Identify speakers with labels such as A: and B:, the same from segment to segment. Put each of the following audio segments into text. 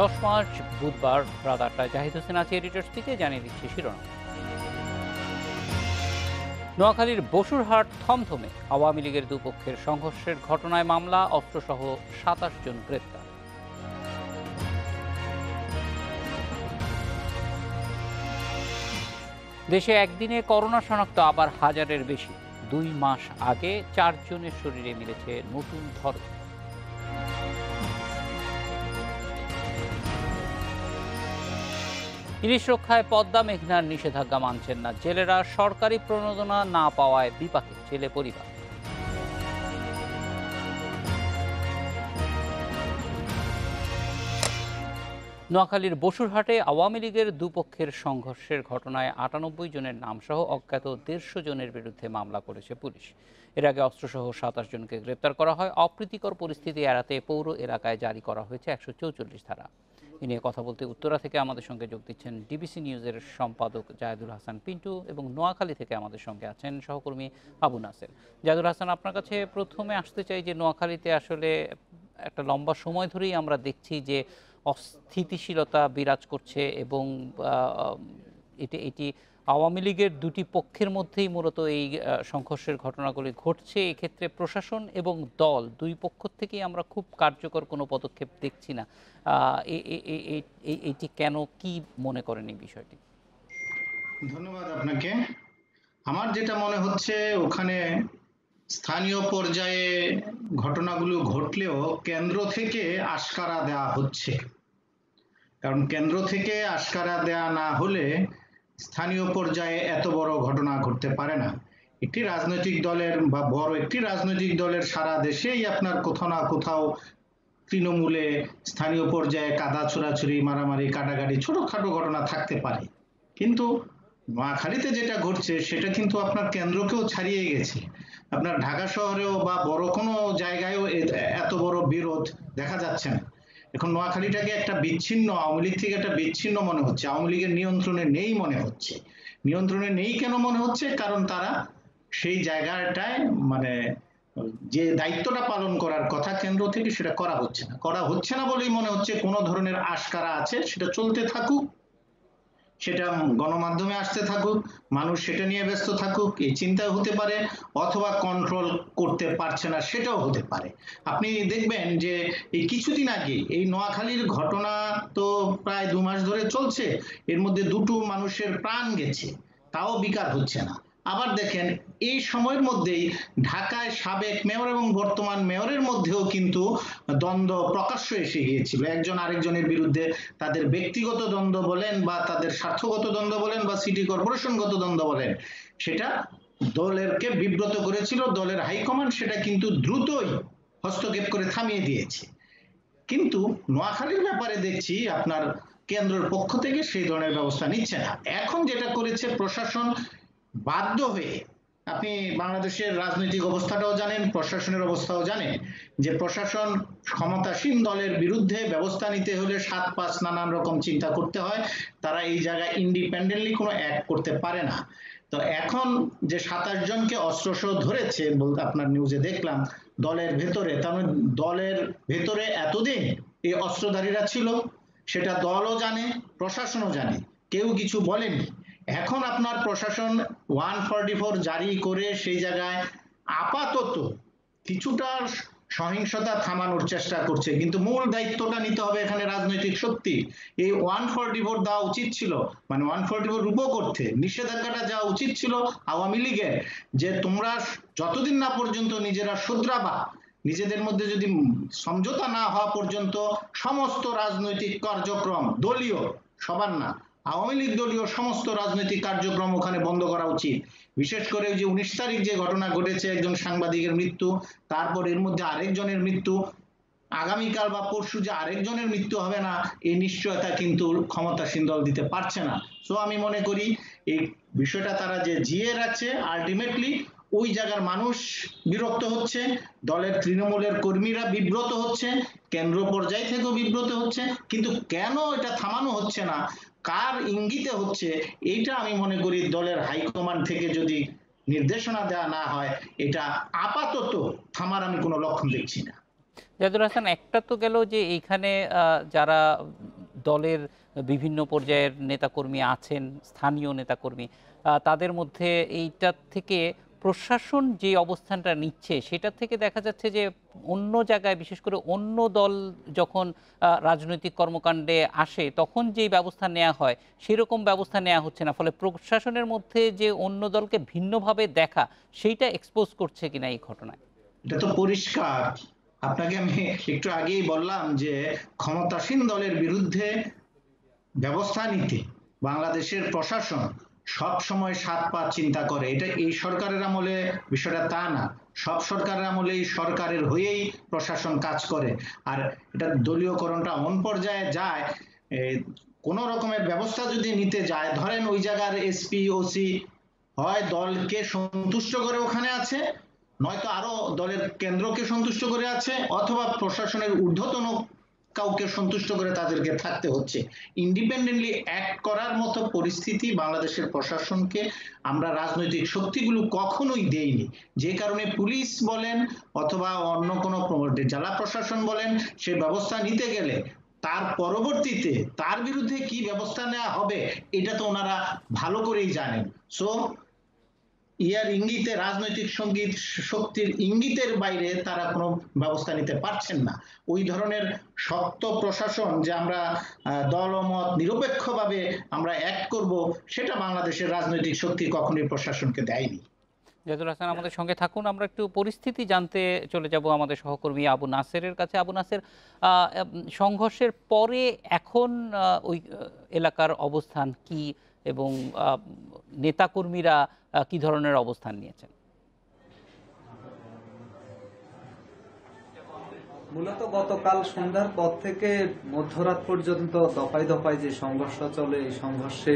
A: দশ মার্চ, বুধবার রাত আটটায় জাহিদ হোসেন আছে এডিটর্স থেকে, জানিয়ে দিচ্ছি শিরোনাম। নোয়াখালীর বসুরহাট থমথমে আওয়ামী লীগের দুপক্ষের সংঘর্ষের ঘটনায় মামলা, অস্ত্রসহ সাতাশ জন গ্রেপ্তার। দেশে একদিনে করোনা শনাক্ত আবার হাজারের বেশি। দুই মাস আগে চারজনের শরীরে মিলেছে নতুন ধরন। ইলিশ রক্ষায় পদ্মা মেঘনার নিষেধাজ্ঞা মানছেন না জেলেরা। সরকারি প্রণোদনা না পাওয়ায় বিপাকে জেলে পরিবার। নোয়াখালীর বসুরহাটে আওয়ামী লীগের দুপক্ষের সংঘর্ষের ঘটনায় আটানব্বই জনের নামসহ অজ্ঞাত দেড়শো জনের বিরুদ্ধে মামলা করেছে পুলিশ। এর আগে অস্ত্রসহ সাতাশ জনকে গ্রেপ্তার করা হয়। অপ্রীতিকর পরিস্থিতি এড়াতে পৌর এলাকায় জারি করা হয়েছে একশো ধারা। এ নিয়ে কথা বলতে উত্তরা থেকে আমাদের সঙ্গে যোগ দিচ্ছেন ডিবিসি নিউজের সম্পাদক জায়দুল হাসান পিন্টু এবং নোয়াখালী থেকে আমাদের সঙ্গে আছেন সহকর্মী আবু নাসের। জায়দুল হাসান, আপনার কাছে প্রথমে আসতে চাই যে নোয়াখালীতে আসলে একটা লম্বা সময় ধরেই আমরা দেখছি যে অস্থিতিশীলতা বিরাজ করছে এবং এটি এটি আওয়ামী লীগের দুটি পক্ষের মধ্যেই মূলত এই সংঘর্ষের ঘটনাগুলি ঘটছে। এক্ষেত্রে প্রশাসন এবং দল দুই পক্ষ থেকেই আমরা খুব কার্যকর কোনো পদক্ষেপ দেখছি না। এটি কেন, কি মনে করেন এই বিষয়টি?
B: ধন্যবাদ আপনাকে। আমার যেটা মনে হচ্ছে, ওখানে স্থানীয় পর্যায়ে ঘটনাগুলো ঘটলেও কেন্দ্র থেকে আশকারা দেওয়া হচ্ছে। কারণ কেন্দ্র থেকে আশকারা দেওয়া না হলে স্থানীয় পর্যায়ে এত বড় ঘটনা ঘটতে পারে না। একটি রাজনৈতিক দলের বা বড় একটি রাজনৈতিক দলের সারা দেশেই আপনার কোথাও না কোথাও তৃণমূলে স্থানীয় পর্যায়ে কাদা ছোড়াছুড়ি, মারামারি, কাটাকাটি, ছোটখাটো ঘটনা থাকতে পারে। কিন্তু নোয়াখালীতে যেটা ঘটছে, সেটা কিন্তু আপনার কেন্দ্রকেও ছাড়িয়ে গেছে। আপনার ঢাকা শহরেও বা বড় কোনো জায়গায়ও এত বড় বিরোধ দেখা যাচ্ছে না। এখন নোয়াখালীটাকে একটা বিচ্ছিন্ন, আওয়ামী লীগ থেকে একটা বিচ্ছিন্ন মনে হচ্ছে। আওয়ামী লীগের নিয়ন্ত্রণে নেই মনে হচ্ছে। নিয়ন্ত্রণে নেই কেন মনে হচ্ছে? কারণ তারা সেই জায়গাটায় মানে যে দায়িত্বটা পালন করার কথা কেন্দ্র থেকে সেটা করা হচ্ছে না। করা হচ্ছে না বলেই মনে হচ্ছে কোনো ধরনের আশকারা আছে, সেটা চলতে থাকুক। সেটা গণমাধ্যমে আসতে থাকুক, মানুষ সেটা নিয়ে ব্যস্ত থাকুক, এই চিন্তাও হতে পারে, অথবা কন্ট্রোল করতে পারছে না, সেটাও হতে পারে। আপনি দেখবেন যে এই কিছুদিন আগে এই নোয়াখালীর ঘটনা তো প্রায় দু মাস ধরে চলছে, এর মধ্যে দুটো মানুষের প্রাণ গেছে, তাও বিকার হচ্ছে না। আবার দেখেন, এই সময়ের মধ্যেই ঢাকায় সাবেক মেয়র এবং বর্তমান মেয়রের মধ্যেও কিন্তু দ্বন্দ্ব প্রকাশ্য এসে গিয়েছিল। একজন আরেকজনের বিরুদ্ধে তাদের ব্যক্তিগত দ্বন্দ্ব বলেন বা তাদের স্বার্থগত দ্বন্দ্ব বলেন বা সিটি কর্পোরেশনগত দ্বন্দ্ব বলেন, সেটা দলেরকে বিব্রত করেছিল, দলের হাইকমান্ড সেটা কিন্তু দ্রুতই হস্তক্ষেপ করে থামিয়ে দিয়েছে। কিন্তু নোয়াখালীর ব্যাপারে দেখছি আপনার কেন্দ্রের পক্ষ থেকে সেই ধরনের ব্যবস্থা নিচ্ছে না। এখন যেটা করেছে প্রশাসন বাধ্য হয়ে আপনি বাংলাদেশের রাজনৈতিক অবস্থাটাও জানেন, প্রশাসনের অবস্থাও জানেন, যে প্রশাসন ক্ষমতাসীন দলের বিরুদ্ধে ব্যবস্থা নিতে হলে সাত পাঁচ নানান রকম চিন্তা করতে হয়, তারা এই জায়গায় ইন্ডিপেন্ডেন্টলি কোনো অ্যাক্ট করতে পারে না। তো এখন যে সাতাশ জনকে অস্ত্রসহ ধরেছে বলতে আপনার নিউজে দেখলাম, দলের ভেতরে, তার মানে দলের ভেতরে এতদিন এই অস্ত্রধারীরা ছিল, সেটা দলও জানে, প্রশাসনও জানে, কেউ কিছু বলেনি। এখন আপনার প্রশাসন ওয়ান ফর্টি ফোর জারি করে সেই জায়গায় আপাতত কিছুটা সহিংসতা থামানোর চেষ্টা করছে। কিন্তু মূল দায়িত্বটা নিতে হবে এখানে রাজনৈতিক শক্তি। এই ওয়ান ফর্টি ফোর দেওয়া উচিত ছিল মানে ওয়ান ফর্টি ফোর রূপ করতে নিষেধাজ্ঞাটা যাওয়া উচিত ছিল আওয়ামী লীগের, যে তোমরা যতদিন না পর্যন্ত নিজেরা শুধরাবা, নিজেদের মধ্যে যদি সমঝোতা না হওয়া পর্যন্ত সমস্ত রাজনৈতিক কার্যক্রম দলীয়, সবার না। আওয়ামী লীগ দলীয় সমস্ত রাজনৈতিক কার্যক্রম ওখানে বন্ধ করা উচিত। বিশেষ করে যে উনিশ তারিখ যে ঘটনা ঘটেছে, একজন সাংবাদিকের মৃত্যু, তারপর এর মধ্যে আরেকজনের মৃত্যু, আগামীকাল বা পরশু যে আরেকজনের মৃত্যু হবে না, এই নিশ্চয়তা কিন্তু ক্ষমতাসীন দল দিতে পারছে না। সো আমি মনে করি, এই বিষয়টা তারা যে জিয়ে রাখছে আলটিমেটলি ওই জায়গার মানুষ বিরক্ত হচ্ছে, দলের তৃণমূলের কর্মীরা বিব্রত হচ্ছে, কেন্দ্র পর্যায় থেকেও বিব্রত হচ্ছে, কিন্তু কেন এটা থামানো হচ্ছে না? কার ইঙ্গিতে হচ্ছে? এইটা আমি মনে করি দলের হাইকমান্ড থেকে যদি নির্দেশনা দেওয়া না হয়, এটা আপাতত থামার আমি কোনো লক্ষণ দেখছি না।
A: জাদুল হাসান, একটা তো গেল যে এইখানে যারা দলের বিভিন্ন পর্যায়ের নেতাকর্মী আছেন, স্থানীয় নেতাকর্মী তাদের মধ্যে এইটার থেকে প্রশাসন যে অবস্থানটা নিচ্ছে সেটা থেকে দেখা যাচ্ছে যে অন্য জায়গায়, বিশেষ করে অন্য দল যখন রাজনৈতিক কর্মকাণ্ডে আসে, তখন যেই ব্যবস্থা নেওয়া হয়, সেরকম ব্যবস্থা নেওয়া হচ্ছে না। ফলে প্রশাসনের মধ্যে যে অন্য দলকে ভিন্নভাবে দেখা, সেইটা এক্সপোজ করছে কিনা এই ঘটনায়?
B: এটা তো পরিষ্কার। আপনাকে আমি একটু আগেই বললাম যে, ক্ষমতাসীন দলের বিরুদ্ধে ব্যবস্থা নিতে বাংলাদেশের প্রশাসন সব সময় সাত পাঁচ চিন্তা করে। এটা এই সরকারের আমলে বিষয়টা তা না। সব সরকারের আমলেই সরকারের হয়েই প্রশাসন কাজ করে। আর এটা দলীয়করণটা অন পর্যায়ে যায় কোনো রকমের ব্যবস্থা যদি নিতে যায়, ধরেন ওই জায়গার এসপি, ওসি হয়, দলকে সন্তুষ্ট করে ওখানে আছে, নয়তো আরও দলের কেন্দ্রকে সন্তুষ্ট করে আছে, অথবা প্রশাসনের ঊর্ধ্বতন কাউকে সন্তুষ্ট করে তাদেরকে থাকতে হচ্ছে। ইন্ডিপেন্ডেন্টলি অ্যাক্ট করার মতো পরিস্থিতি বাংলাদেশের প্রশাসনকে আমরা রাজনৈতিক শক্তিগুলো কখনোই দেইনি। যে কারণে পুলিশ বলেন অথবা অন্য কোনো জেলা প্রশাসন বলেন, সে ব্যবস্থা নিতে গেলে তার পরবর্তীতে তার বিরুদ্ধে কি ব্যবস্থা নেওয়া হবে, এটা তো ওনারা ভালো করেই জানেন। সো ইয়ার ইঙ্গিতে রাজনৈতিক সংগীত শক্তির ইঙ্গিতের বাইরে তারা কোনো ব্যবস্থা নিতে পারছেন না। ওই ধরনের শক্ত প্রশাসন যে আমরা দলমত নিরপেক্ষভাবে আমরা অ্যাক্ট করব, সেটা বাংলাদেশের রাজনৈতিক শক্তি কখনোই প্রশাসনকে দেয়নি।
A: জাদুল হাসান, আমাদের সঙ্গে থাকুন। আমরা একটু পরিস্থিতি জানতে চলে যাব আমাদের সহকর্মী আবু নাসেরের কাছে। আবু নাসের সংঘর্ষের পরে এখন ওই এলাকার অবস্থান কি এবং নেতাকর্মীরা কি ধরনের অবস্থান নিয়েছেন?
C: মূলত গতকাল সন্ধ্যার পর থেকে মধ্যরাত পর্যন্ত দফায় দফায় যে সংঘর্ষ চলে, এই সংঘর্ষে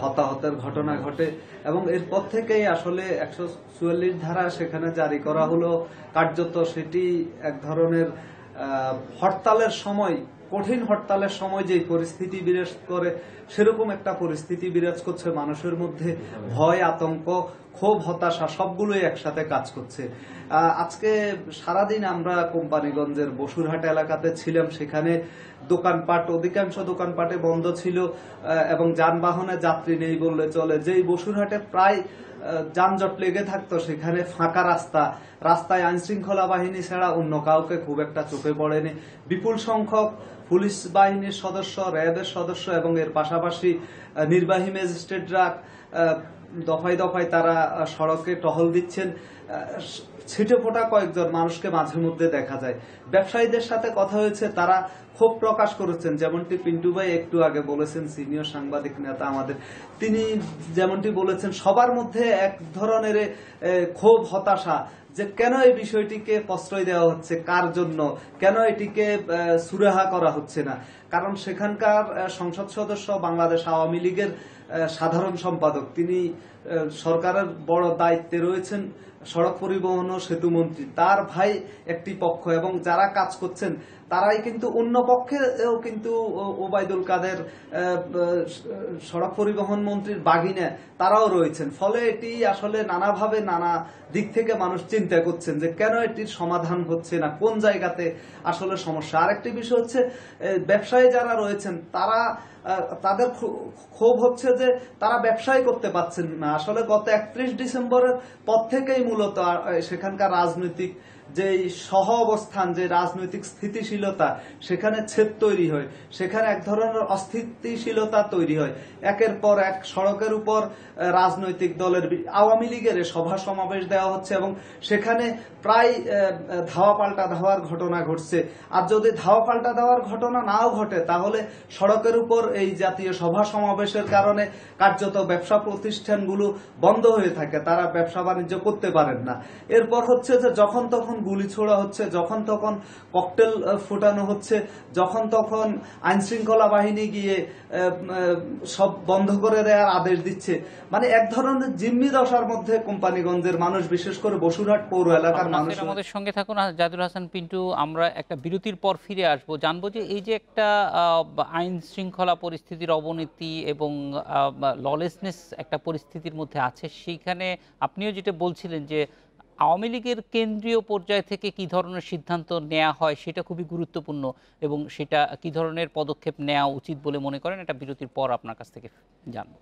C: হতাহতের ঘটনা ঘটে এবং এরপর থেকেই আসলে একশো চুয়াল্লিশ ধারা সেখানে জারি করা হলো। কার্যত সেটি এক ধরনের হরতালের সময় কঠিন হরতালের সময় যে পরিস্থিতি বিরাজ করে, সেরকম একটা পরিস্থিতি বিরাজ করছে মানুষের মধ্যে। ভয়, আতঙ্ক, ক্ষোভ, হতাশা, সবগুলোই একসাথে কাজ করছে। আজকে সারাদিন আমরা কোম্পানিগঞ্জের বসুরহাট এলাকাতে ছিলাম। সেখানে দোকানপাট, অধিকাংশ দোকানপাটে বন্ধ ছিল এবং যানবাহনে যাত্রী নেই বললে চলে। যেই বসুরহাটে প্রায় যানজট লেগে থাকতো, সেখানে ফাঁকা রাস্তা। রাস্তায় আইনশৃঙ্খলা বাহিনী ছাড়া অন্য কাউকে খুব একটা চোখে পড়েনি। বিপুল সংখ্যক পুলিশ বাহিনীর সদস্য, র্যাবের সদস্য এবং এর পাশাপাশি নির্বাহী ম্যাজিস্ট্রেটরা দফায় দফায় তারা সড়কে টহল দিচ্ছেন। ছিটে ফোটা কয়েকজন মানুষকে মাঝে মধ্যে দেখা যায়। ব্যবসায়ীদের সাথে কথা হয়েছে, তারা ক্ষোভ প্রকাশ করেছেন। যেমনটি পিন্টু ভাই একটু আগে বলেছেন, সিনিয়র সাংবাদিক নেতা আমাদের, তিনি যেমনটি বলেছেন, সবার মধ্যে এক ধরনের ক্ষোভ, হতাশা যে কেন এই বিষয়টিকে প্রশ্রয় দেওয়া হচ্ছে? কার জন্য? কেন এটিকে সুরাহা করা হচ্ছে না? কারণ সেখানকার সংসদ সদস্য বাংলাদেশ আওয়ামী লীগের সাধারণ সম্পাদক। তিনি সরকারের বড় দায়িত্বে রয়েছেন সড়ক পরিবহন ও সেতু মন্ত্রী তার ভাই একটি পক্ষ এবং যারা কাজ করছেন তারাই কিন্তু অন্য পক্ষেও কিন্তু ওবায়দুল কাদের সড়ক পরিবহন মন্ত্রীর বাগিনে তারাও রয়েছেন। ফলে এটি আসলে নানাভাবে নানা দিক থেকে মানুষ চিন্তা করছেন যে কেন এটির সমাধান হচ্ছে না, কোন জায়গাতে আসলে সমস্যা। আরেকটি বিষয় হচ্ছে ব্যবসায়ী যারা রয়েছেন, তারা তাদের ক্ষো- ক্ষোভ হচ্ছে যে তারা ব্যবসায় করতে পারছেন না। আসলে গত একত্রিশ ডিসেম্বরের পর থেকেই মূলত সেখানকার রাজনৈতিক যে সহ অবস্থান যে রাজনৈতিক স্থিতিশীলতা, সেখানে ছেদ তৈরি হয়। সেখানে এক ধরনের অস্থিতিশীলতা তৈরি হয়। একের পর এক সড়কের উপর রাজনৈতিক দলের আওয়ামী লীগের সভা সমাবেশ দেওয়া হচ্ছে এবং সেখানে প্রায় ধাওয়া পাল্টা ধাওয়ার ঘটনা ঘটছে। আর যদি ধাওয়া পাল্টা দেওয়ার ঘটনা নাও ঘটে, তাহলে সড়কের উপর এই জাতীয় সভা সমাবেশের কারণে কার্যত ব্যবসা প্রতিষ্ঠানগুলো বন্ধ হয়ে থাকে। তারা ব্যবসা বাণিজ্য করতে পারেন না। এরপর হচ্ছে যে যখন তখন গুলি ছোড়া হচ্ছে যখন তখন ককটেল ফোটানো হচ্ছে যখন তখন আইন শৃঙ্খলা বাহিনী গিয়ে সব বন্ধ করে দেওয়ার আদেশ দিচ্ছে। মানে এক ধরনের জিম্মি দশার মধ্যে কোম্পানিগঞ্জের মানুষ বিশেষ করে বসুরহাট পৌর এলাকার মানুষ
A: আমাদের সঙ্গে থাকুন। জাদুল হাসান পিন্টু আমরা একটা বিরতির পর ফিরে আসব। জানব যে এই যে একটা আইন শৃঙ্খলা পরিস্থিতির অবনতি এবং ললেসনেস একটা পরিস্থিতির মধ্যে আছে সেইখানে আপনিও যেটা বলছিলেন যে আওয়ামী লীগের কেন্দ্রীয় পর্যায় থেকে কি ধরনের সিদ্ধান্ত নেওয়া হয় সেটা খুবই গুরুত্বপূর্ণ এবং সেটা কি ধরনের পদক্ষেপ নেওয়া উচিত বলে মনে করেন? এটা বিরতির পর আপনার কাছ থেকে জানব।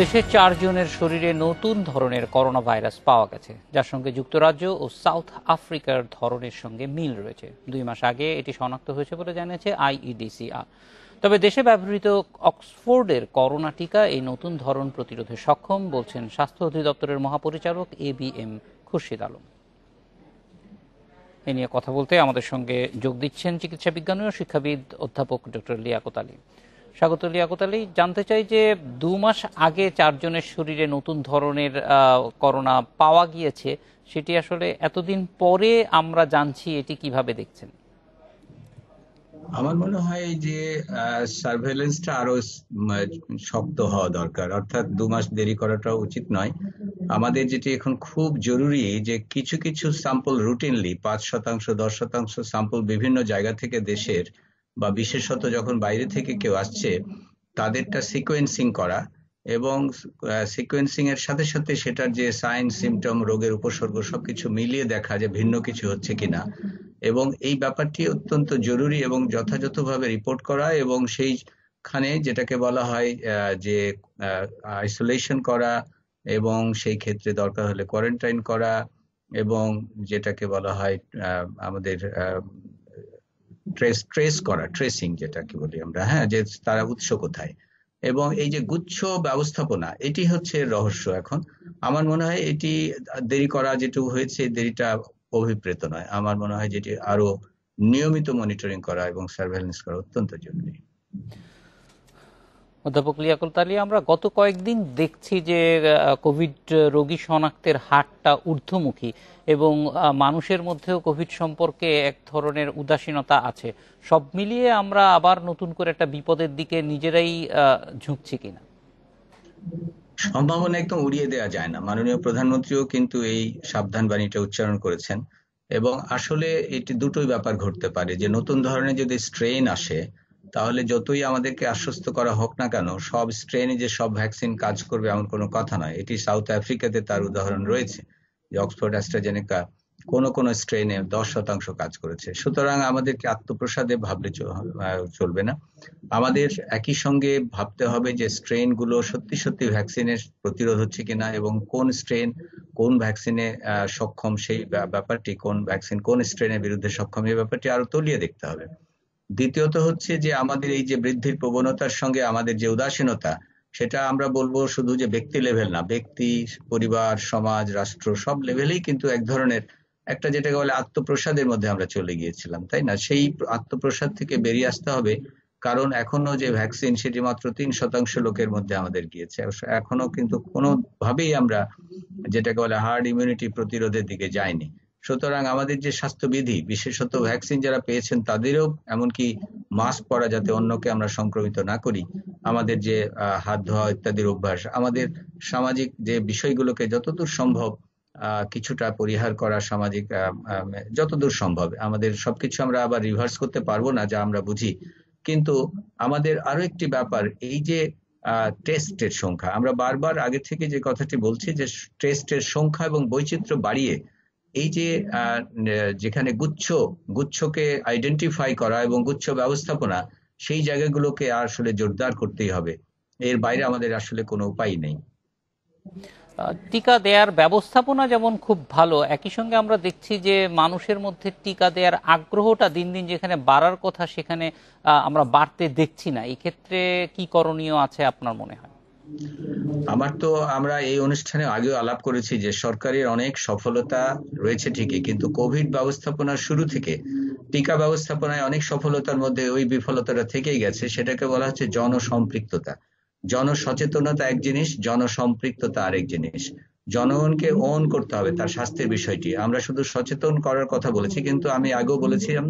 A: দেশের চারজনের শরীরে নতুন ধরনের করোনা ভাইরাস পাওয়া গেছে। যার সঙ্গে যুক্তরাজ্য ও সাউথ আফ্রিকার ধরনের সঙ্গে মিল রয়েছে। দুই মাস আগে এটি শনাক্ত হয়েছে বলে জানিয়েছে আইইডিসিআর। তবে দেশে ব্যবহৃত অক্সফোর্ডের করোনা টিকা এই নতুন ধরন প্রতিরোধে সক্ষম বলছেন স্বাস্থ্য অধিদপ্তরের মহাপরিচালক A B M Khurshid Alam. এ নিয়ে কথা বলতে আমাদের সঙ্গে যোগ দিচ্ছেন চিকিৎসা বিজ্ঞানী ও শিক্ষাবিদ অধ্যাপক ডক্টর লিয়াকত আলী। স্বাগত লিয়াকত আলী। জানতে চাই যে দু মাস আগে চারজনের শরীরে নতুন ধরনের করোনা পাওয়া গিয়েছে, সেটি আসলে এতদিন পরে আমরা জানছি, এটি কীভাবে দেখছেন?
D: আমার মনে হয় যে সার্ভেলেন্সটা আরও শক্ত হওয়া দরকার। অর্থাৎ দু মাস দেরি করাটা উচিত নয়। আমাদের যেটি এখন খুব জরুরি যে, কিছু কিছু স্যাম্পল রুটিনলি পাঁচ শতাংশ, দশ শতাংশ স্যাম্পল বিভিন্ন জায়গা থেকে দেশের বা বিশেষত যখন বাইরে থেকে কেউ আসছে, তাদেরটা সিকোয়েন্সিং করা এবং সিকোয়েন্সিং এর সাথে সাথে সেটার যে সাইন সিমটম রোগের উপসর্গ সবকিছু মিলিয়ে দেখা যে ভিন্ন কিছু হচ্ছে কিনা। এবং এই ব্যাপারটি অত্যন্ত জরুরি এবং যথাযথভাবে রিপোর্ট করা এবং সেইখানে যেটাকে বলা হয় যে আইসোলেশন করা এবং সেই ক্ষেত্রে দরকার হলে কোয়ারেন্টাইন করা এবং যেটাকে বলা হয় আমাদের ট্রেস ট্রেস করা ট্রেসিং যেটাকে বলি আমরা হ্যাঁ যে তারা উৎস কোথায়। এবং এই যে গুচ্ছ ব্যবস্থাপনা, এটি হচ্ছে রহস্য এখন। আমার মনে হয় এটি দেরি করা যেটুকু হয়েছে, দেরিটা অভিপ্রেত নয়। আমার মনে হয় যেটি আরও নিয়মিত মনিটরিং করা এবং সার্ভেলেন্স করা অত্যন্ত জরুরি।
A: অধ্যাপক লিয়াকুল আলী, আমরা গত কয়েকদিন দেখছি যে কোভিড রোগী শনাক্তের হারটা ঊর্ধ্বমুখী এবং মানুষের মধ্যেও কোভিড সম্পর্কে এক ধরনের উদাসীনতা আছে। সব মিলিয়ে আমরা আবার নতুন করে একটা বিপদের দিকে নিজেরাই ঝুঁকছি কিনা?
D: সম্ভাবনা একদম উড়িয়ে দেওয়া যায় না। মাননীয় প্রধানমন্ত্রীও কিন্তু এই সাবধান বাণীটা উচ্চারণ করেছেন। এবং আসলে এটি দুটোই ব্যাপার ঘটতে পারে যে, নতুন ধরনের যদি স্ট্রেন আসে, তাহলে যতই আমাদেরকে আশ্বস্ত করা হোক না কেন, সব স্ট্রেনে যে সব ভ্যাকসিন কাজ করবে এমন কোনো কথা নয়। এটি সাউথ আফ্রিকাতে তার উদাহরণ রয়েছে যে অক্সফোর্ড অ্যাস্ট্রাজেনেকা কোন কোন স্ট্রেনে দশ শতাংশ কাজ করেছে। সুতরাং আমাদেরকে আত্মপ্রসাদে ভাবলে চলবে না। আমাদের একই সঙ্গে ভাবতে হবে যে স্ট্রেনগুলো সত্যি সত্যি ভ্যাকসিনের প্রতিরোধ হচ্ছে কিনা এবং কোন স্ট্রেন কোন ভ্যাকসিনে সক্ষম সেই ব্যাপারটি, কোন ভ্যাকসিন কোন স্ট্রেনের বিরুদ্ধে সক্ষম এই ব্যাপারটি আরও তলিয়ে দেখতে হবে। দ্বিতীয়ত হচ্ছে যে আমাদের এই যে বৃদ্ধির প্রবণতার সঙ্গে আমাদের যে উদাসীনতা, সেটা আমরা বলব শুধু যে ব্যক্তি লেভেল না, ব্যক্তি, পরিবার, সমাজ, রাষ্ট্র সব লেভেলেই কিন্তু এক ধরনের একটা যেটাকে বলে আত্মপ্রসাদের মধ্যে আমরা চলে গিয়েছিলাম, তাই না? সেই আত্মপ্রসাদ থেকে বেরিয়ে আসতে হবে। কারণ এখনও যে ভ্যাকসিন সেটি মাত্র তিন শতাংশ লোকের মধ্যে আমাদের গিয়েছে। এখনও কিন্তু কোনোভাবেই আমরা যেটাকে বলে হার্ড ইমিউনিটি প্রতিরোধের দিকে যায়নি সুতরাং আমাদের যে স্বাস্থ্যবিধি, বিশেষত ভ্যাকসিন যারা পেয়েছেন তাদেরও এমনকি মাস্ক পরা যাতে অন্যকে আমরা সংক্রমিত না করি, আমাদের যে হাত ধোয়া ইত্যাদির অভ্যাস, আমাদের সামাজিক যে বিষয়গুলোকে যতদূর সম্ভব কিছুটা পরিহার করা সামাজিক যতদূর সম্ভব। আমাদের সবকিছু আমরা আবার রিভার্স করতে পারব না, যা আমরা বুঝি। কিন্তু আমাদের আরও একটি ব্যাপার, এই যে টেস্টের সংখ্যা, আমরা বারবার আগে থেকে যে কথাটি বলছি যে টেস্টের সংখ্যা এবং বৈচিত্র্য বাড়িয়ে এই যে যেখানে গুচ্ছ, গুচ্ছকে আইডেন্টিফাই করা এবং গুচ্ছ ব্যবস্থাপনা, সেই জায়গাগুলোকে আসলে জোরদার করতেই হবে। এর বাইরে আমাদের আসলে কোনো উপায় নেই।
A: টিকা দেওয়ার ব্যবস্থাপনা যেমন খুব ভালো, একই সঙ্গে আমরা দেখছি যে মানুষের মধ্যে টিকা দেওয়ার আগ্রহটা দিন দিন যেখানে বাড়ার কথা সেখানে আমরা বাড়তে দেখছি না। এই ক্ষেত্রে কি করণীয় আছে আপনার মনে হয়?
D: আমার তো আমরা এই অনুষ্ঠানে আগেও আলাপ করেছি যে সরকারের অনেক সফলতা রয়েছে ঠিকই, কিন্তু কোভিড ব্যবস্থাপনার শুরু থেকে টিকা ব্যবস্থাপনায় অনেক সফলতার মধ্যে ওই বিফলতাটা থেকেই গেছে। সেটাকে বলা হচ্ছে জনসম্পৃক্ততা। জনসচেতনতা এক জিনিস, জনসম্পৃক্ততা আরেক জিনিস। জনগণকে ওন করতে হবে তার স্বাস্থ্যের বিষয়টি। আমরা শুধু সচেতন করার কথা বলেছি, কিন্তু আমি আগেও বলেছিলাম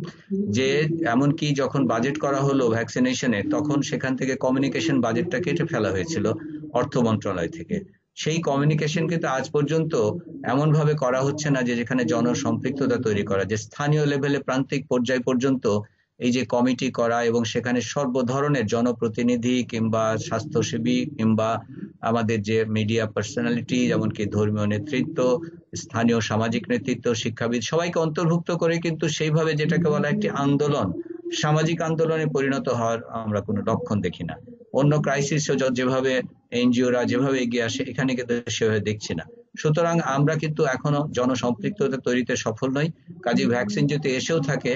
D: যে, এমনকি যখন বাজেট করা হলো ভ্যাকসিনেশনে তখন সেখান থেকে কমিউনিকেশন বাজেটটা কেটে ফেলা হয়েছিল অর্থ মন্ত্রণালয় থেকে। সেই কমিউনিকেশন কিন্তু আজ পর্যন্ত এমন ভাবে করা হচ্ছে না যে, যেখানে জনসম্পৃক্ততা তৈরি করা, যে স্থানীয় লেভেলে প্রান্তিক পর্যায় পর্যন্ত এই যে কমিটি করা এবং সেখানে সর্ব ধরনের জনপ্রতিনিধি কিংবা স্বাস্থ্যসেবী কিংবা আমাদের যে মিডিয়া পার্সোনালিটি যেমনকি ধর্মীয় নেতৃত্ব, স্থানীয় সামাজিক নেতৃত্ব, শিক্ষাবিদ, সবাইকে অন্তর্ভুক্ত করে কিন্তু সেইভাবে যেটাকে বলা একটি আন্দোলন, সামাজিক আন্দোলনে পরিণত হওয়ার আমরা কোনো লক্ষণ দেখি না। অন্য ক্রাইসিস যেভাবে এনজিওরা যেভাবে এগিয়ে আসে, এখানে কিন্তু সেভাবে দেখছি না। সুতরাং আমরা কিন্তু এখনও জনসম্পৃক্ততা তৈরিতে সফল নই। কাজে ভ্যাকসিন যদি এসেও থাকে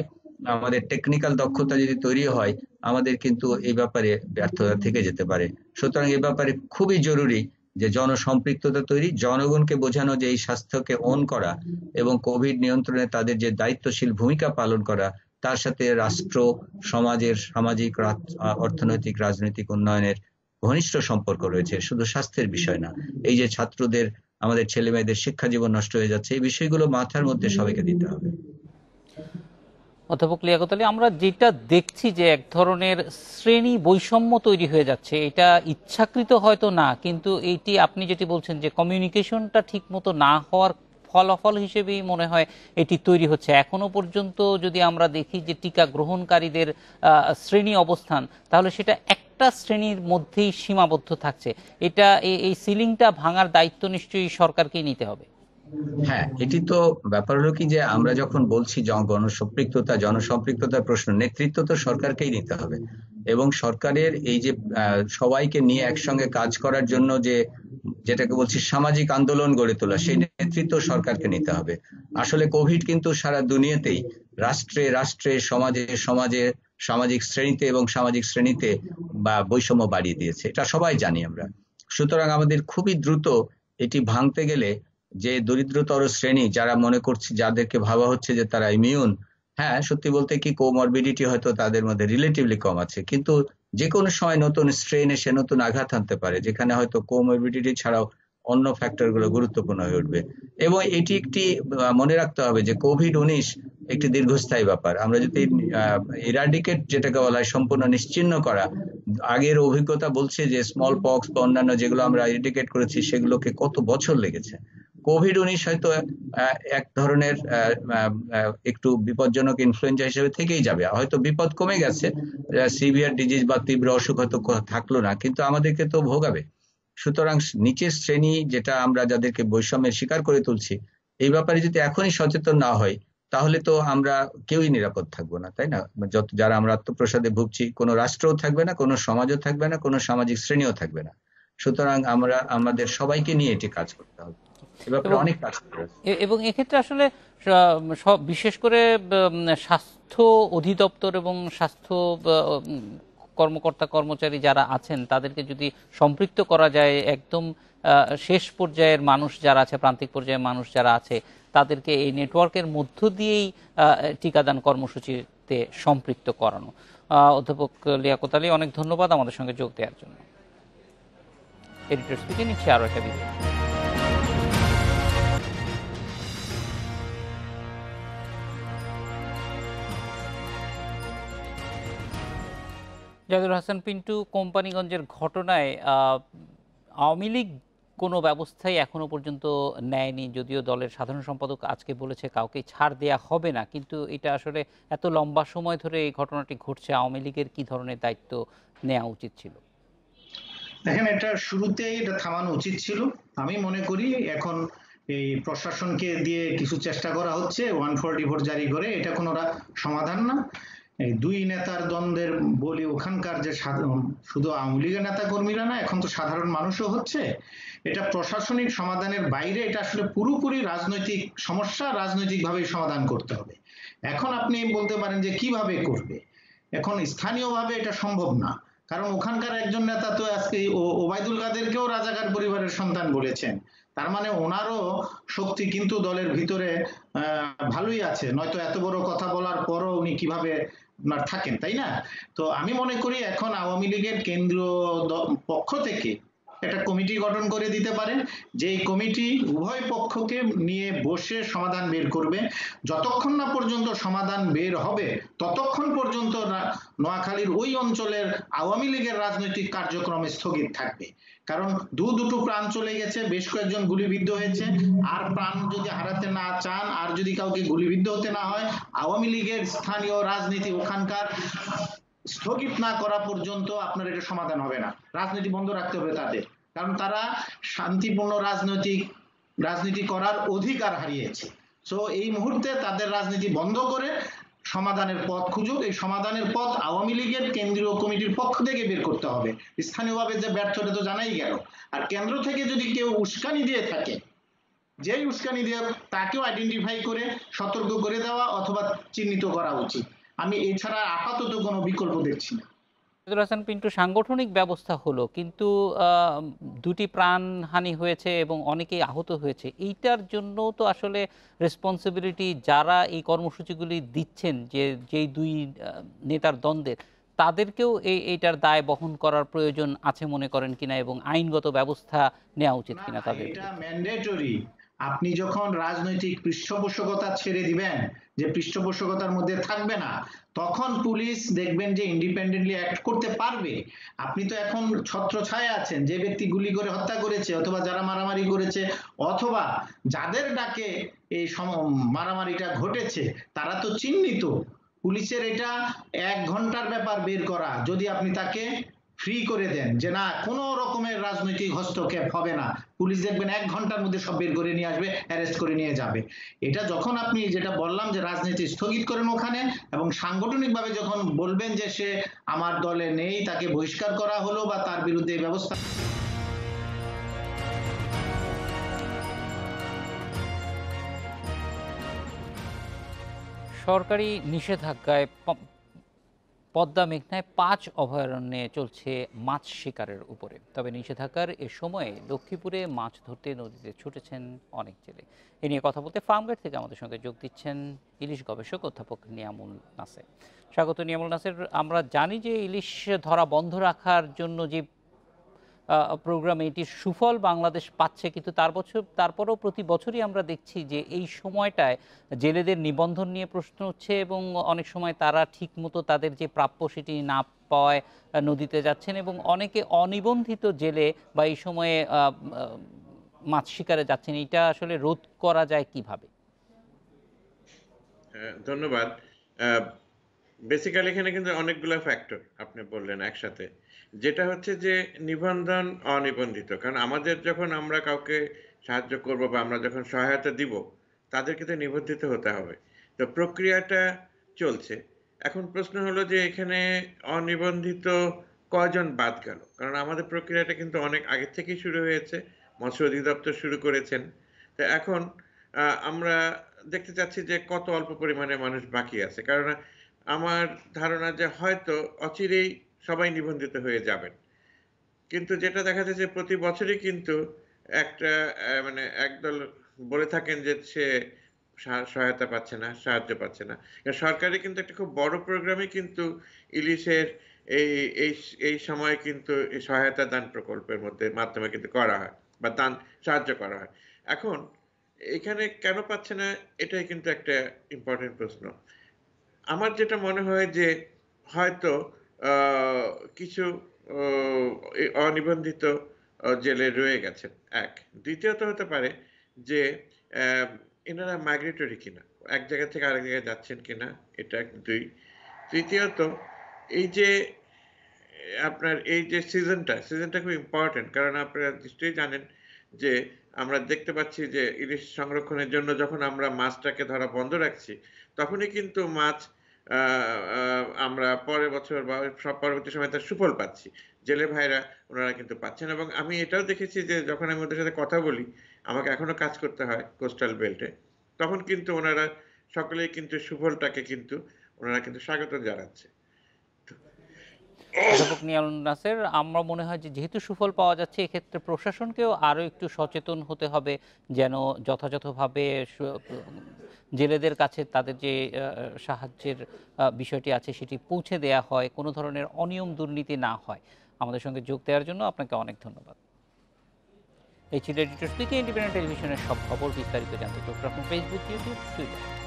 D: আমাদের টেকনিক্যাল দক্ষতা যদি তৈরি হয়, আমাদের কিন্তু এই ব্যাপারে ব্যর্থতা থেকে যেতে পারে। সুতরাং এই ব্যাপারে খুবই জরুরি যে জনসম্পৃক্ততা তৈরি, জনগণকে বোঝানো যে এই স্বাস্থ্যকে অন করা এবং কোভিড নিয়ন্ত্রণে তাদের যে দায়িত্বশীল ভূমিকা পালন করা, তার সাথে রাষ্ট্র, সমাজের সামাজিক অর্থনৈতিক, রাজনৈতিক উন্নয়নের ঘনিষ্ঠ সম্পর্ক রয়েছে, শুধু স্বাস্থ্যের বিষয় না। এই যে ছাত্রদের, আমাদের ছেলে মেয়েদের শিক্ষা জীবন নষ্ট হয়ে যাচ্ছে, এই বিষয়গুলো মাথার মধ্যে সবাইকে দিতে হবে।
A: অধ্যাপক লিয়াকত আমরা যেটা দেখছি যে এক ধরনের শ্রেণি বৈষম্য তৈরি হয়ে যাচ্ছে, এটা ইচ্ছাকৃত হয়তো না, কিন্তু এইটি আপনি যেটি বলছেন যে কমিউনিকেশনটা ঠিক মতো না হওয়ার ফলাফল হিসেবেই মনে হয় এটি তৈরি হচ্ছে। এখনও পর্যন্ত যদি আমরা দেখি যে টিকা গ্রহণকারীদের শ্রেণি অবস্থান, তাহলে সেটা একটা শ্রেণির মধ্যেই সীমাবদ্ধ থাকছে। এটা এই সিলিংটা ভাঙার দায়িত্ব নিশ্চয়ই সরকারকেই নিতে হবে।
D: হ্যাঁ এটি তো ব্যাপার হলো কি যে আমরা যখন বলছি গণসম্পৃক্ততা, জনসম্পৃক্ততার প্রশ্ন, নেতৃত্ব তো সরকারকেই নিতে হবে। এবং সরকারের এই যে সবাইকে নিয়ে একসঙ্গে কাজ করার জন্য যে, যেটাকে বলছি সামাজিক আন্দোলন গড়ে তোলা, সেই নেতৃত্ব সরকারকে নিতে হবে। আসলে কোভিড কিন্তু সারা দুনিয়াতেই রাষ্ট্রে রাষ্ট্রে, সমাজে সমাজে, সামাজিক শ্রেণীতে এবং সামাজিক শ্রেণীতে বা বৈষম্য বাড়িয়ে দিয়েছে। এটা সবাই জানি আমরা। সুতরাং আমাদের খুবই দ্রুত এটি ভাঙতে গেলে যে দরিদ্রতর শ্রেণি যারা মনে করছে, যাদেরকে ভাবা হচ্ছে যে তারা ইমিউন হ্যাঁ সত্যি বলতে কি কোমরবিডিটি হয়তো তাদের মধ্যে রিলেটিভলি কম আছে। কিন্তু যে কোনো সময় নতুন স্ট্রেন এসে নতুন আঘাত আনতে পারে, যেখানে হয়তো কোমরবিডিটি ছাড়াও অন্য ফ্যাক্টরগুলো গুরুত্বপূর্ণ হয়ে উঠবে। এবং এটি একটি মনে রাখতে হবে যে কোভিড উনিশ একটি দীর্ঘস্থায়ী ব্যাপার। আমরা যদি ইরাডিকেট যেটাকে বলা হয় সম্পূর্ণ নিশ্চিন্ন করা, আগের অভিজ্ঞতা বলছে যে স্মল পক্স বা অন্যান্য যেগুলো আমরা ইরিডিকেট করেছি, সেগুলোকে কত বছর লেগেছে? কোভিড উনিশ হয়তো এক ধরনের একটু বিপজ্জনক ইনফ্লুয়েঞ্জা হিসেবে থেকেই যাবে। হয়তো বিপদ কমে গেছে সিভিয়ার ডিজিজ বা তীব্র অসুখ হয়তো থাকল না, কিন্তু আমাদেরকে তো ভোগাবে সুতরাং নিচের শ্রেণি যেটা আমরা যাদেরকে বৈষম্যের শিকার করে তুলছি, এই ব্যাপারে যদি এখনই সচেতন না হয়, তাহলে তো আমরা কেউই নিরাপদ থাকব না, তাই না? যত, যারা আমরা আত্মপ্রসাদে ভুগছি, কোনো রাষ্ট্রও থাকবে না, কোনো সমাজও থাকবে না, কোনো সামাজিক শ্রেণীও থাকবে না। সুতরাং আমরা, আমাদের সবাইকে নিয়ে এটি কাজ করতে হবে। অনেক কাজ
A: এবং এক্ষেত্রে আসলে বিশেষ করে স্বাস্থ্য অধিদপ্তর এবং স্বাস্থ্য কর্মকর্তা কর্মচারী যারা আছেন তাদেরকে যদি সম্পৃক্ত করা যায় একদম শেষ পর্যায়ের মানুষ যারা আছে প্রান্তিক পর্যায়ের মানুষ যারা আছে তাদেরকে এই নেটওয়ার্কের মধ্য দিয়েই টিকাদান কর্মসূচিতে সম্পৃক্ত করানো। অধ্যাপক লিয়াকত আলী অনেক ধন্যবাদ আমাদের সঙ্গে যোগ দেওয়ার জন্য। এডিটর স্পিকে নিচ্ছে আরও একটা জাহিদুল হাসান পিন্টু কোম্পানিগঞ্জের ঘটনায় আওয়ামী লীগ কোনো ব্যবস্থাই এখনও পর্যন্ত নেয়নি, যদিও দলের সাধারণ সম্পাদক আজকে বলেছে কাউকে ছাড় দেয়া হবে না, কিন্তু এটা আসলে এত লম্বা সময় ধরে এই ঘটনাটি ঘটছে, আওয়ামী লীগের কি ধরনের দায়িত্ব নেওয়া উচিত ছিল?
B: দেখেন, এটা শুরুতেই এটা থামানো উচিত ছিল। আমি মনে করি এখন এই প্রশাসনকে দিয়ে কিছু চেষ্টা করা হচ্ছে, ওয়ান ফোরটি ফোর জারি করে, এটা কোনো সমাধান না। দুই নেতার দ্বন্দ্বের বলি ওখানকার যে শুধু আওয়ামী লীগের নেতা কর্মীরা না, এখন তো সাধারণ মানুষও হচ্ছে। এটা প্রশাসনিক সমাধানের বাইরে এটা আসলে পুরোপুরি রাজনৈতিক সমস্যা রাজনৈতিকভাবেই সমাধান করতে হবে। এখন আপনি বলতে পারেন যে কীভাবে করবে? এখন স্থানীয়ভাবে এটা সম্ভব না। কারণ ওখানকার একজন নেতা তো আজকে ওবায়দুল কাদেরকেও রাজাকার পরিবারের সন্তান বলেছেন। তার মানে ওনারও শক্তি কিন্তু দলের ভিতরে ভালোই আছে। নয়তো এত বড় কথা বলার পরও উনি কীভাবে আপনার থাকেন তাই না? তো আমি মনে করি এখন আওয়ামী লীগের কেন্দ্রীয় পক্ষ থেকে একটা কমিটি গঠন করে দিতে পারে যেই কমিটি উভয় পক্ষকে নিয়ে বসে সমাধান বের করবে। যতক্ষণ না পর্যন্ত সমাধান বের হবে ততক্ষণ পর্যন্ত নোয়াখালীর ওই অঞ্চলের আওয়ামী লীগের রাজনৈতিক কার্যক্রম স্থগিত থাকবে। কারণ দু দুটো প্রাণ চলে গেছে বেশ কয়েকজন গুলিবিদ্ধ হয়েছে। আর প্রাণ যদি হারাতে না চান আর যদি কাউকে গুলিবিদ্ধ হতে না হয় আওয়ামী লীগের স্থানীয় রাজনীতি ওখানকার স্থগিত না করা পর্যন্ত আপনার এটা সমাধান হবে না। রাজনীতি বন্ধ রাখতে হবে তাদের। কারণ তারা শান্তিপূর্ণ রাজনৈতিক, রাজনীতি করার অধিকার হারিয়েছে। সো এই মুহূর্তে তাদের রাজনীতি বন্ধ করে সমাধানের পথ খুঁজুক। এই সমাধানের পথ আওয়ামী লীগের কেন্দ্রীয় কমিটির পক্ষ থেকে বের করতে হবে। স্থানীয়ভাবে যে ব্যর্থ এটা তো জানাই গেল। আর কেন্দ্র থেকে যদি কেউ উস্কানি দিয়ে থাকে, যেই উস্কানি দিয়ে তাকেও আইডেন্টিফাই করে, সতর্ক করে দেওয়া অথবা চিহ্নিত করা উচিত। আমি এছাড়া আপাতত কোনো বিকল্প দেখছি না।
A: শহীদুল হাসান পিন্টু সাংগঠনিক ব্যবস্থা হলো কিন্তু দুটি প্রাণহানি হয়েছে এবং অনেকেই আহত হয়েছে। এইটার জন্য তো আসলে রেসপন্সিবিলিটি যারা এই কর্মসূচিগুলি দিচ্ছেন যে যেই দুই নেতার দ্বন্দ্বের তাদেরকেও এই এইটার দায় বহন করার প্রয়োজন আছে মনে করেন কিনা এবং আইনগত ব্যবস্থা নেওয়া উচিত কিনা তাদের
B: এটা ম্যান্ডেটরি আপনি যখন রাজনৈতিক পৃষ্ঠপোষকতা ছেড়ে দিবেন, যে পৃষ্ঠপোষকতার মধ্যে থাকবে না, তখন পুলিশ দেখবেন যে ইন্ডিপেন্ডেন্টলি অ্যাক্ট করতে পারবে। আপনি তো এখন ছত্র ছায় আছেন, যে ব্যক্তি গুলি করে হত্যা করেছে, অথবা যারা মারামারি করেছে, অথবা যাদের ডাকে এই মারামারিটা ঘটেছে, তারা তো চিহ্নিত। পুলিশের এটা এক ঘণ্টার ব্যাপার বের করা। যদি আপনি তাকে ফ্রি করে দেন যে না, কোনো রকমের রাজনৈতিক হস্তক্ষেপ হবে না। পুলিশ দেখবেন এক ঘণ্টার মধ্যে সব বের করে নিয়ে আসবে অ্যারেস্ট করে নিয়ে যাবে। এটা যখন আপনি যেটা বললাম যে রাজনীতি স্থগিত করেন ওখানে এবং সাংগঠনিকভাবে যখন বলবেন যে সে আমার দলে নেই, তাকে বহিষ্কার করা হলো বা তার বিরুদ্ধে ব্যবস্থা
A: সরকারি নিষেধাজ্ঞায় পদ্মা মেঘনায় পাঁচ অভয়ারণ্যে চলছে মাছ শিকারের উপরে। তবে নিষেধাজ্ঞার এ সময়ে লক্ষ্মীপুরে মাছ ধরতে নদীতে ছুটেছেন অনেক জেলে। এ নিয়ে কথা বলতে ফার্মগেট থেকে আমাদের সঙ্গে যোগ দিচ্ছেন ইলিশ গবেষক অধ্যাপক নিয়ামুল নাসের। স্বাগত নিয়ামুল নাসের। আমরা জানি যে ইলিশ ধরা বন্ধ রাখার জন্য যে প্রোগ্রাম এটির সুফল বাংলাদেশ পাচ্ছে কিন্তু তার বছর তারপরেও প্রতি বছরই আমরা দেখছি যে এই সময়টায় জেলেদের নিবন্ধন নিয়ে প্রশ্ন হচ্ছে এবং অনেক সময় তারা ঠিকমতো তাদের যে প্রাপ্য সেটি না পাওয়ায় নদীতে যাচ্ছেন এবং অনেকে অনিবন্ধিত জেলে বা এই সময়ে মাছ শিকারে যাচ্ছেন। এটা আসলে রোধ করা যায় কীভাবে?
E: হ্যাঁ, ধন্যবাদ। বেসিক্যালি এখানে কিন্তু অনেকগুলো ফ্যাক্টর আপনি বললেন একসাথে। যেটা হচ্ছে যে নিবন্ধন অনিবন্ধিত। কারণ আমাদের যখন আমরা কাউকে সাহায্য করব বা আমরা যখন সহায়তা দিব, তাদেরকে তো নিবন্ধিত হতে হবে। তো প্রক্রিয়াটা চলছে। এখন প্রশ্ন হলো যে এখানে অনিবন্ধিত কয়জন বাদ গেল? কারণ আমাদের প্রক্রিয়াটা কিন্তু অনেক আগে থেকেই শুরু হয়েছে, মৎস্য অধিদপ্তর শুরু করেছেন। তো এখন আমরা দেখতে চাচ্ছি যে কত অল্প পরিমাণে মানুষ বাকি আছে। কারণ আমার ধারণা যে হয়তো অচিরেই সবাই নিবন্ধিত হয়ে যাবেন। কিন্তু যেটা দেখা যাচ্ছে প্রতি বছরই কিন্তু একটা মানে একদল বলে থাকেন যে সে সহায়তা পাচ্ছে না, সাহায্য পাচ্ছে না। কারণ সরকারি কিন্তু একটা খুব বড় প্রোগ্রামে কিন্তু ইলিশের এই এই এই সময় কিন্তু এই সহায়তা দান প্রকল্পের মধ্যে, মাধ্যমে কিন্তু করা হয় বা দান, সাহায্য করা হয়। এখন এখানে কেন পাচ্ছে না, এটাই কিন্তু একটা ইম্পর্টেন্ট প্রশ্ন। আমার যেটা মনে হয় যে হয়তো কিছু অনিবন্ধিত জেলে রয়ে গেছেন। এক। দ্বিতীয়ত হতে পারে যে এনারা মাইগ্রেটরি কিনা, এক জায়গা থেকে আরেক জায়গায় যাচ্ছেন কিনা, এটা এক দুই। তৃতীয়ত, এই যে, আপনার এই যে সিজনটা সিজনটা খুব ইম্পর্টেন্ট কারণ আপনারা নিশ্চয়ই জানেন যে, আমরা দেখতে পাচ্ছি যে, ইলিশ সংরক্ষণের জন্য যখন আমরা মাছটাকে ধরা বন্ধ রাখছি, তখনই কিন্তু মাছ আমরা পরের বছর বা সব পরবর্তী সময় তার সুফল পাচ্ছি। জেলে ভাইরা ওনারা কিন্তু পাচ্ছেন এবং আমি এটাও দেখেছি যে যখন আমি ওদের সাথে কথা বলি, আমাকে এখনও কাজ করতে হয় কোস্টাল বেল্টে, তখন কিন্তু ওনারা সকলেই কিন্তু সুফলটাকে কিন্তু ওনারা কিন্তু স্বাগত জানাচ্ছে।
A: অধ্যাপক নিয়াল নাসের, আমরা মনে হয় যে যেহেতু সুফল পাওয়া যাচ্ছে, এক্ষেত্রে প্রশাসনকেও আরও একটু সচেতন হতে হবে যেন যথাযথভাবে জেলেদের কাছে তাদের যে সাহায্যের বিষয়টি আছে সেটি পৌঁছে দেয়া হয়, কোনো ধরনের অনিয়ম দুর্নীতি না হয়। আমাদের সঙ্গে যোগ দেওয়ার জন্য আপনাকে অনেক ধন্যবাদ। এই ছিল এডিটর স্পিকে ইন্ডিপেন্ডেন্ট টেলিভিশনের সব খবর বিস্তারিত জানতে চোখ রাখুন ফেসবুক ইউটিউব টুইটার